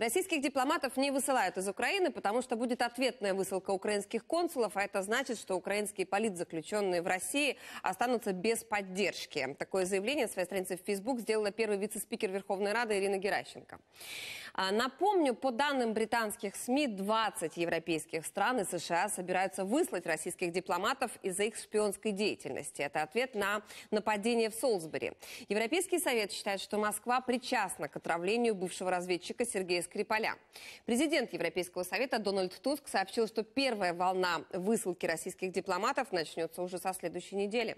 Российских дипломатов не высылают из Украины, потому что будет ответная высылка украинских консулов, а это значит, что украинские политзаключенные в России останутся без поддержки. Такое заявление на своей странице в Facebook сделала первый вице-спикер Верховной Рады Ирина Геращенко. А, напомню, по данным британских СМИ, 20 европейских стран и США собираются выслать российских дипломатов из-за их шпионской деятельности. Это ответ на нападение в Солсбери. Европейский совет считает, что Москва причастна к отравлению бывшего разведчика Сергея Скрипаля. Президент Европейского совета Дональд Туск сообщил, что первая волна высылки российских дипломатов начнется уже со следующей недели.